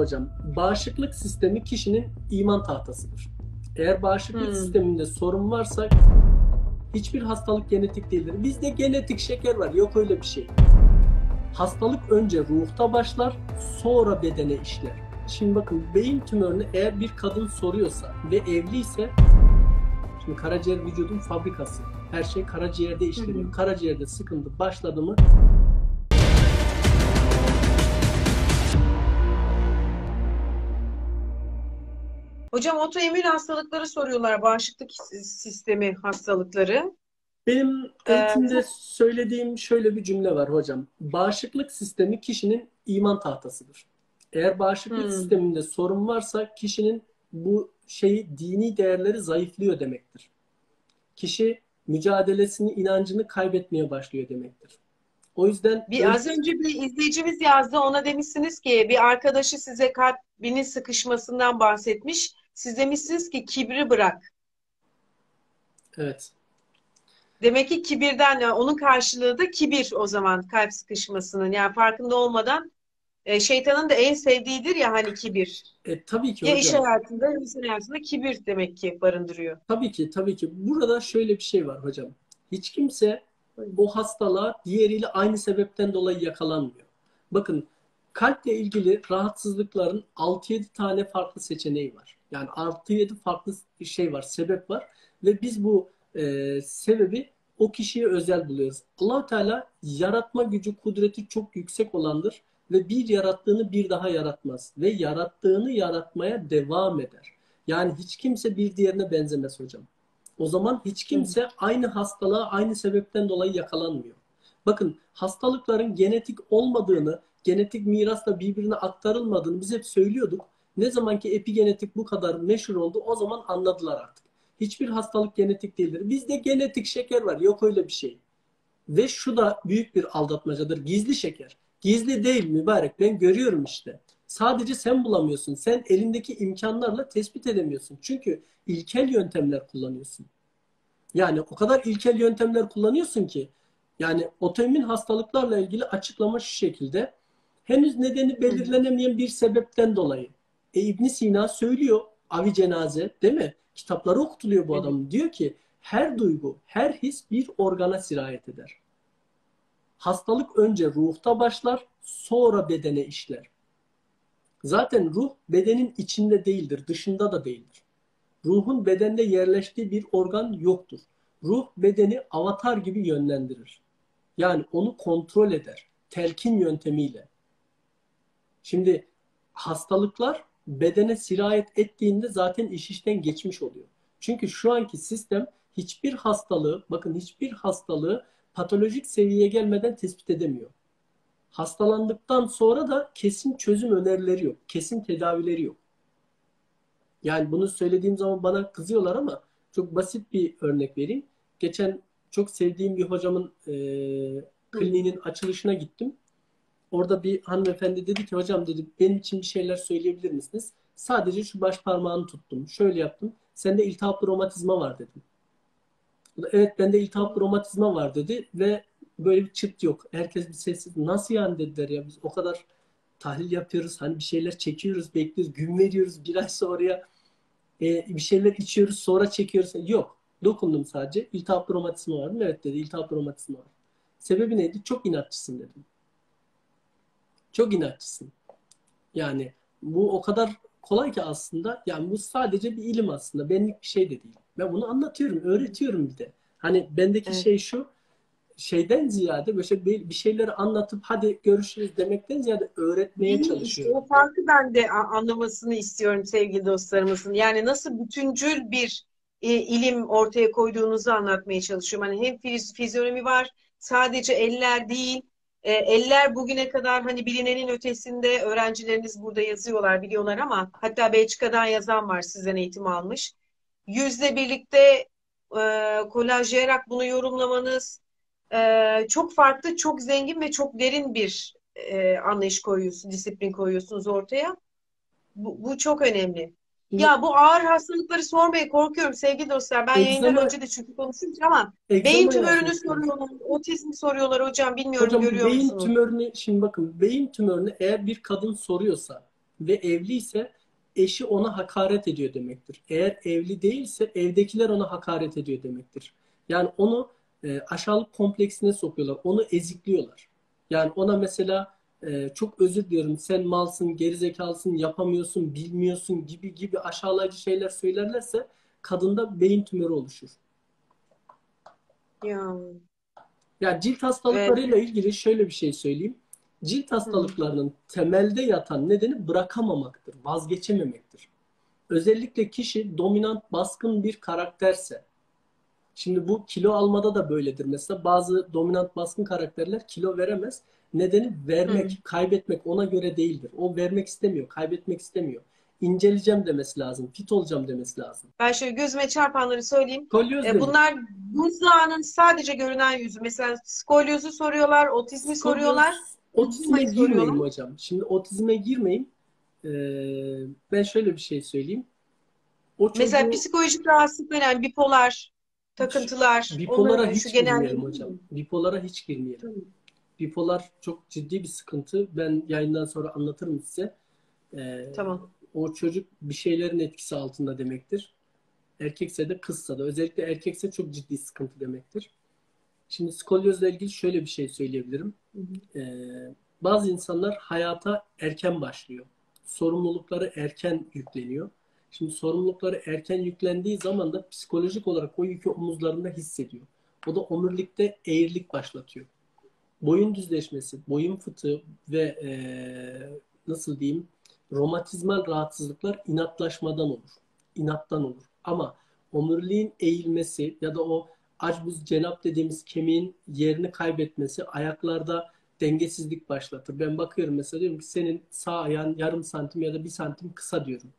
hocam. Bağışıklık sistemi kişinin iman tahtasıdır. Eğer bağışıklık Hmm. sisteminde sorun varsa hiçbir hastalık genetik değildir. Bizde genetik şeker var. Yok öyle bir şey. Hastalık önce ruhta başlar, sonra bedene işler. Şimdi bakın beyin tümörünü eğer bir kadın soruyorsa ve evliyse şimdi karaciğer vücudun fabrikası. Her şey karaciğerde işleniyor. Hı hı. Karaciğerde sıkıntı başladı mı Hocam otoimmün hastalıkları soruyorlar. Bağışıklık sistemi hastalıkları. Benim Ee, eğitimde söylediğim şöyle bir cümle var hocam. Bağışıklık sistemi kişinin iman tahtasıdır. Eğer bağışıklık Hmm. sisteminde sorun varsa kişinin bu şeyi dini değerleri zayıflıyor demektir. Kişi mücadelesini, inancını kaybetmeye başlıyor demektir. O yüzden Bir az önce bir izleyicimiz yazdı. Ona demişsiniz ki bir arkadaşı size kalbinin sıkışmasından bahsetmiş. Siz demişsiniz ki kibri bırak. evet. Demek ki kibirden yani onun karşılığı da kibir o zaman kalp sıkışmasının. Yani farkında olmadan e, şeytanın da en sevdiğidir ya hani kibir. E, tabii ki Ya iş hocam. hayatında ya insan hayatında kibir demek ki barındırıyor. Tabii ki, tabii ki. Burada şöyle bir şey var hocam. Hiç kimse o hastalığa diğeriyle aynı sebepten dolayı yakalanmıyor. Bakın kalple ilgili rahatsızlıkların 6-7 tane farklı seçeneği var. Yani 6-7 farklı şey var, sebep var ve biz bu e, sebebi o kişiye özel buluyoruz. allah Teala yaratma gücü, kudreti çok yüksek olandır ve bir yarattığını bir daha yaratmaz ve yarattığını yaratmaya devam eder. Yani hiç kimse bir diğerine benzemez hocam. O zaman hiç kimse aynı hastalığa aynı sebepten dolayı yakalanmıyor. Bakın hastalıkların genetik olmadığını, genetik mirasla birbirine aktarılmadığını biz hep söylüyorduk. Ne zamanki epigenetik bu kadar meşhur oldu o zaman anladılar artık. Hiçbir hastalık genetik değildir. Bizde genetik şeker var. Yok öyle bir şey. Ve şu da büyük bir aldatmacadır. Gizli şeker. Gizli değil mübarek. Ben görüyorum işte. Sadece sen bulamıyorsun. Sen elindeki imkanlarla tespit edemiyorsun. Çünkü ilkel yöntemler kullanıyorsun. Yani o kadar ilkel yöntemler kullanıyorsun ki yani otoimmün hastalıklarla ilgili açıklama şu şekilde. Henüz nedeni belirlenemeyen bir sebepten dolayı. E İbn Sina söylüyor Avi Cenaze değil mi? Kitapları okutuluyor bu adamın. Diyor ki her duygu, her his bir organa sirayet eder. Hastalık önce ruhta başlar, sonra bedene işler. Zaten ruh bedenin içinde değildir, dışında da değildir. Ruhun bedende yerleştiği bir organ yoktur. Ruh bedeni avatar gibi yönlendirir. Yani onu kontrol eder. Telkin yöntemiyle. Şimdi hastalıklar bedene sirayet ettiğinde zaten iş işten geçmiş oluyor. Çünkü şu anki sistem hiçbir hastalığı, bakın hiçbir hastalığı patolojik seviyeye gelmeden tespit edemiyor. Hastalandıktan sonra da kesin çözüm önerileri yok. Kesin tedavileri yok. Yani bunu söylediğim zaman bana kızıyorlar ama çok basit bir örnek vereyim. Geçen çok sevdiğim bir hocamın e, kliniğinin açılışına gittim. Orada bir hanımefendi dedi ki hocam dedi benim için bir şeyler söyleyebilir misiniz? Sadece şu baş parmağını tuttum. Şöyle yaptım. Sende iltihaplı romatizma var dedim. Evet bende iltihaplı romatizma var dedi ve böyle bir çıt yok. Herkes bir sessiz. Nasıl yani dediler ya biz o kadar tahlil yapıyoruz. Hani bir şeyler çekiyoruz, bekliyoruz, gün veriyoruz. Bir ay sonraya e, bir şeyler içiyoruz, sonra çekiyoruz. Yok. Dokundum sadece. İltihaplı romatizma var mı? Evet dedi. İltihaplı romatizma var. Sebebi neydi? Çok inatçısın dedim. Çok inatçısın. Yani bu o kadar kolay ki aslında. Yani bu sadece bir ilim aslında. Benlik bir şey de değil. Ben bunu anlatıyorum, öğretiyorum bir de. Hani bendeki Evet. şey şu şeyden ziyade böyle bir bir şeyleri anlatıp hadi görüşürüz demekten ziyade öğretmeye Değil, işte çalışıyorum. o farkı ben de anlamasını istiyorum sevgili dostlarımızın. Yani nasıl bütüncül bir e, ilim ortaya koyduğunuzu anlatmaya çalışıyorum. Hani hem fiz- fizyonomi var, sadece eller değil. E, eller bugüne kadar hani bilinenin ötesinde öğrencileriniz burada yazıyorlar, biliyorlar ama hatta Belçika'dan yazan var sizden eğitim almış. Yüzle birlikte e, kolajlayarak bunu yorumlamanız e, çok farklı, çok zengin ve çok derin bir e, anlayış koyuyorsunuz, disiplin koyuyorsunuz ortaya. Bu, bu çok önemli. Ya bu ağır hastalıkları sormaya korkuyorum sevgili dostlar. Ben yayından Egzama- önce de çünkü konuştum ama Egzama beyin tümörünü soruyorlar, otizmi soruyorlar hocam. Bilmiyorum Hocam görüyor beyin musunuz? tümörünü şimdi bakın beyin tümörünü eğer bir kadın soruyorsa ve evliyse eşi ona hakaret ediyor demektir. Eğer evli değilse evdekiler ona hakaret ediyor demektir. Yani onu e, aşağılık kompleksine sokuyorlar. Onu ezikliyorlar. Yani ona mesela e, çok özür diliyorum sen malsın, gerizekalısın, yapamıyorsun, bilmiyorsun gibi gibi aşağılayıcı şeyler söylerlerse kadında beyin tümörü oluşur. Ya. Ya cilt hastalıklarıyla ilgili şöyle bir şey söyleyeyim. Cilt hastalıklarının temelde yatan nedeni bırakamamaktır, vazgeçememektir. Özellikle kişi dominant, baskın bir karakterse. Şimdi bu kilo almada da böyledir. Mesela bazı dominant, baskın karakterler kilo veremez. Nedeni vermek, Hı. kaybetmek ona göre değildir. O vermek istemiyor, kaybetmek istemiyor. İnceleyeceğim demesi lazım, fit olacağım demesi lazım. Ben şöyle gözüme çarpanları söyleyeyim. Skolyoz E, bunlar buzdağının sadece görünen yüzü. Mesela skolyozu soruyorlar, otizmi Skolyoz- soruyorlar. Otizme girmeyeyim soruyorlar. hocam. Şimdi otizme girmeyeyim. Ee, ben şöyle bir şey söyleyeyim. O Mesela çocuğu- psikolojik rahatsızlık veren bipolar, takıntılar. bipolara hiç şu genel girmeyelim hocam. Bipolara hiç girmeyelim. Tamam. Bipolar çok ciddi bir sıkıntı. Ben yayından sonra anlatırım size. Ee, Tamam. o çocuk bir şeylerin etkisi altında demektir. Erkekse de kızsa da. Özellikle erkekse çok ciddi sıkıntı demektir. Şimdi skolyozla ilgili şöyle bir şey söyleyebilirim. Hı hı. Ee, bazı insanlar hayata erken başlıyor. Sorumlulukları erken yükleniyor. Şimdi sorumlulukları erken yüklendiği zaman da psikolojik olarak o yükü omuzlarında hissediyor. O da omurilikte eğrilik başlatıyor. Boyun düzleşmesi, boyun fıtığı ve eee, nasıl diyeyim romatizmal rahatsızlıklar inatlaşmadan olur. İnattan olur. Ama omuriliğin eğilmesi ya da o acbuz cenap dediğimiz kemiğin yerini kaybetmesi ayaklarda dengesizlik başlatır. Ben bakıyorum mesela diyorum ki senin sağ ayağın yarım santim ya da bir santim kısa diyorum.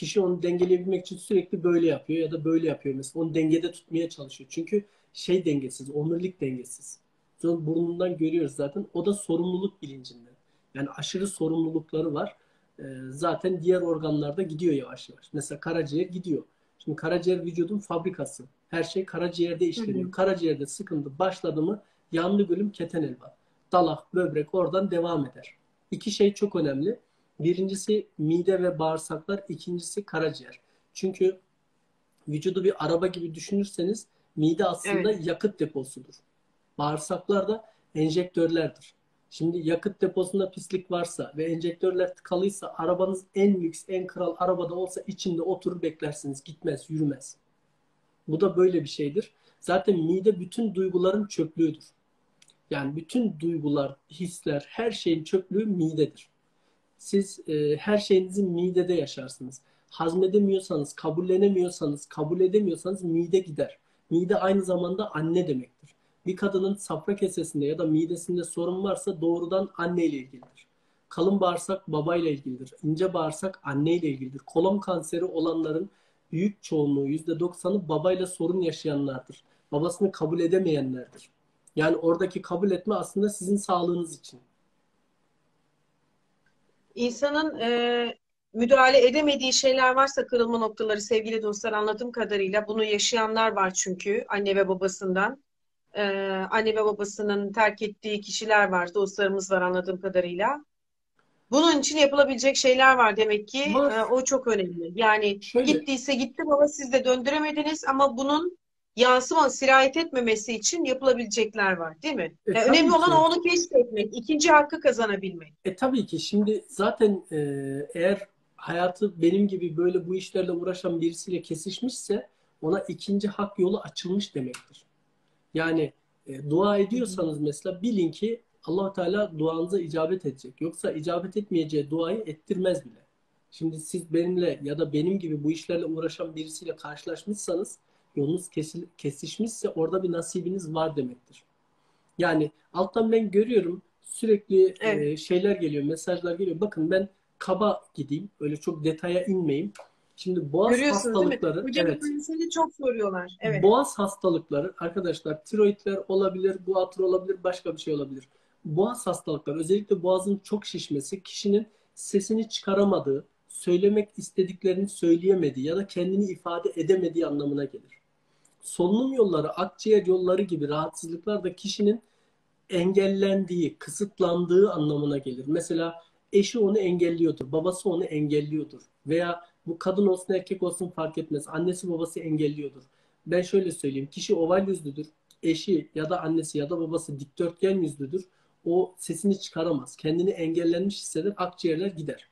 Kişi onu dengeleyebilmek için sürekli böyle yapıyor ya da böyle yapıyor mesela. Onu dengede tutmaya çalışıyor. Çünkü şey dengesiz, omurilik dengesiz. Sonra burnundan görüyoruz zaten. O da sorumluluk bilincinden. Yani aşırı sorumlulukları var. Ee, zaten diğer organlarda gidiyor yavaş yavaş. Mesela karaciğer gidiyor. Şimdi karaciğer vücudun fabrikası. Her şey karaciğerde işleniyor. Hı. Karaciğerde sıkıntı başladı mı yanlı gülüm keten elva. Dalak, böbrek oradan devam eder. İki şey çok önemli. Birincisi mide ve bağırsaklar, ikincisi karaciğer. Çünkü vücudu bir araba gibi düşünürseniz mide aslında Evet. yakıt deposudur. Bağırsaklar da enjektörlerdir. Şimdi yakıt deposunda pislik varsa ve enjektörler tıkalıysa arabanız en lüks, en kral arabada olsa içinde oturur beklersiniz. Gitmez, yürümez. Bu da böyle bir şeydir. Zaten mide bütün duyguların çöplüğüdür. Yani bütün duygular, hisler, her şeyin çöplüğü midedir. Siz e, her şeyinizi midede yaşarsınız. Hazmedemiyorsanız, kabullenemiyorsanız, kabul edemiyorsanız mide gider. Mide aynı zamanda anne demektir. Bir kadının safra kesesinde ya da midesinde sorun varsa doğrudan anne ile ilgilidir. Kalın bağırsak babayla ilgilidir. İnce bağırsak anne ile ilgilidir. Kolon kanseri olanların büyük çoğunluğu %90'ı babayla sorun yaşayanlardır. Babasını kabul edemeyenlerdir. Yani oradaki kabul etme aslında sizin sağlığınız için. İnsanın e, müdahale edemediği şeyler varsa kırılma noktaları sevgili dostlar anladığım kadarıyla bunu yaşayanlar var çünkü anne ve babasından. E, anne ve babasının terk ettiği kişiler var, dostlarımız var anladığım kadarıyla. Bunun için yapılabilecek şeyler var demek ki. Var. E, o çok önemli. Yani Şöyle, gittiyse gitti baba siz de döndüremediniz ama bunun yansıma, sirayet etmemesi için yapılabilecekler var, değil mi? E, Yani önemli olan ki. onu keşfetmek, ikinci hakkı kazanabilmek. E tabii ki şimdi zaten e, eğer hayatı benim gibi böyle bu işlerle uğraşan birisiyle kesişmişse ona ikinci hak yolu açılmış demektir. Yani e, dua ediyorsanız mesela bilin ki allah Teala duanıza icabet edecek. Yoksa icabet etmeyeceği duayı ettirmez bile. Şimdi siz benimle ya da benim gibi bu işlerle uğraşan birisiyle karşılaşmışsanız yolunuz kesişmişse orada bir nasibiniz var demektir. Yani alttan ben görüyorum sürekli Evet. e, şeyler geliyor, mesajlar geliyor. Bakın ben kaba gideyim, öyle çok detaya inmeyeyim. Şimdi boğaz Görüyorsunuz değil mi? hastalıkları, Hocam evet. seni çok soruyorlar. Evet. Boğaz hastalıkları arkadaşlar tiroidler olabilir, guatr olabilir, başka bir şey olabilir. Boğaz hastalıkları özellikle boğazın çok şişmesi kişinin sesini çıkaramadığı, söylemek istediklerini söyleyemediği ya da kendini ifade edemediği anlamına gelir. Solunum yolları, akciğer yolları gibi rahatsızlıklar da kişinin engellendiği, kısıtlandığı anlamına gelir. Mesela eşi onu engelliyordur, babası onu engelliyordur veya bu kadın olsun erkek olsun fark etmez. Annesi babası engelliyordur. Ben şöyle söyleyeyim. Kişi oval yüzlüdür. Eşi ya da annesi ya da babası dikdörtgen yüzlüdür. O sesini çıkaramaz. Kendini engellenmiş hisseder. Akciğerler gider.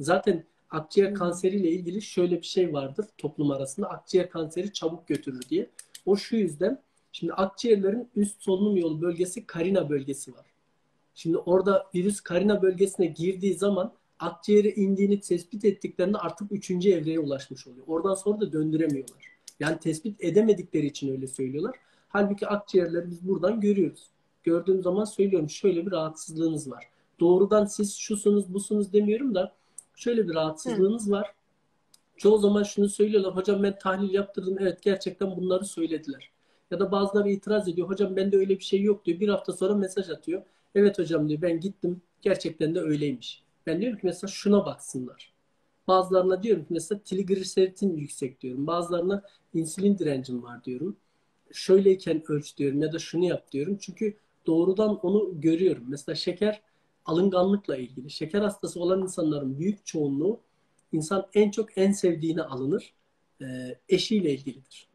Zaten akciğer kanseriyle ilgili şöyle bir şey vardır toplum arasında. Akciğer kanseri çabuk götürür diye. O şu yüzden şimdi akciğerlerin üst solunum yolu bölgesi karina bölgesi var. Şimdi orada virüs karina bölgesine girdiği zaman akciğere indiğini tespit ettiklerinde artık üçüncü evreye ulaşmış oluyor. Oradan sonra da döndüremiyorlar. Yani tespit edemedikleri için öyle söylüyorlar. Halbuki akciğerleri biz buradan görüyoruz. Gördüğüm zaman söylüyorum şöyle bir rahatsızlığınız var. Doğrudan siz şusunuz busunuz demiyorum da şöyle bir rahatsızlığınız Hı. var. Çoğu zaman şunu söylüyorlar. Hocam ben tahlil yaptırdım. Evet gerçekten bunları söylediler. Ya da bazıları itiraz ediyor. Hocam bende öyle bir şey yok diyor. Bir hafta sonra mesaj atıyor. Evet hocam diyor ben gittim. Gerçekten de öyleymiş. Ben diyorum ki mesela şuna baksınlar. Bazılarına diyorum ki mesela trigliseritin yüksek diyorum. Bazılarına insülin direncim var diyorum. Şöyleyken ölç diyorum ya da şunu yap diyorum. Çünkü doğrudan onu görüyorum. Mesela şeker alınganlıkla ilgili. Şeker hastası olan insanların büyük çoğunluğu insan en çok en sevdiğine alınır. E, eşiyle ilgilidir.